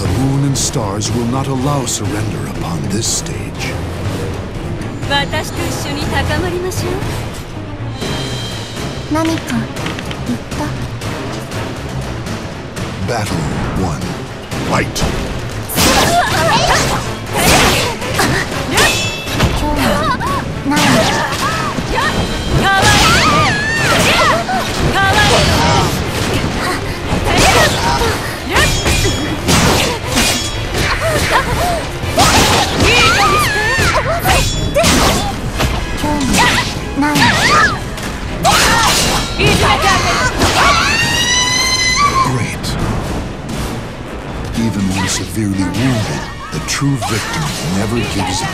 The moon and stars will not allow surrender upon this stage. Battle 1. Fight! 何いじめてあげる Great. Even when severely wounded, the true victor never gives up.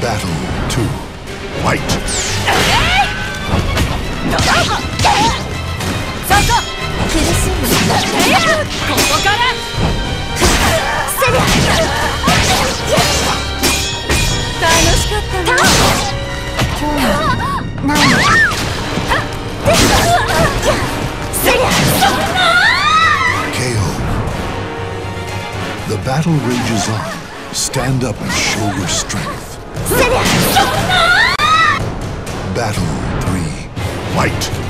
Battle 2. Fight! そこ苦しいここから battle rages on. Stand up and show your strength. Battle 3. Fight!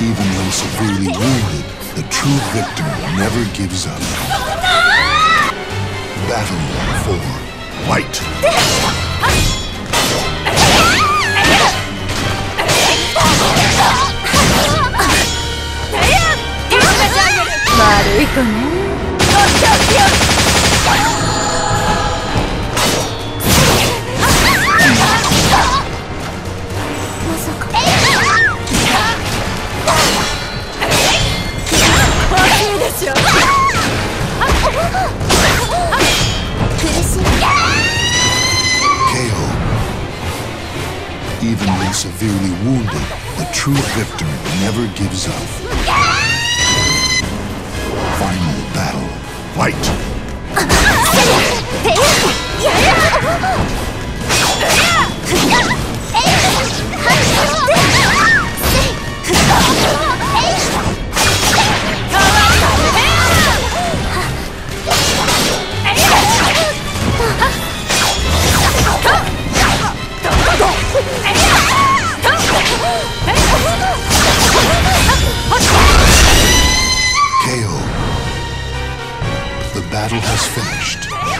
Even when severely wounded, the true victor never gives up. Battle 4. Fight! 悪い子ね When severely wounded, the true victor never gives up. Final battle. Fight!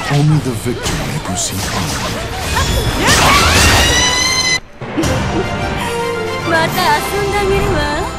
Only the victor may proceed onward.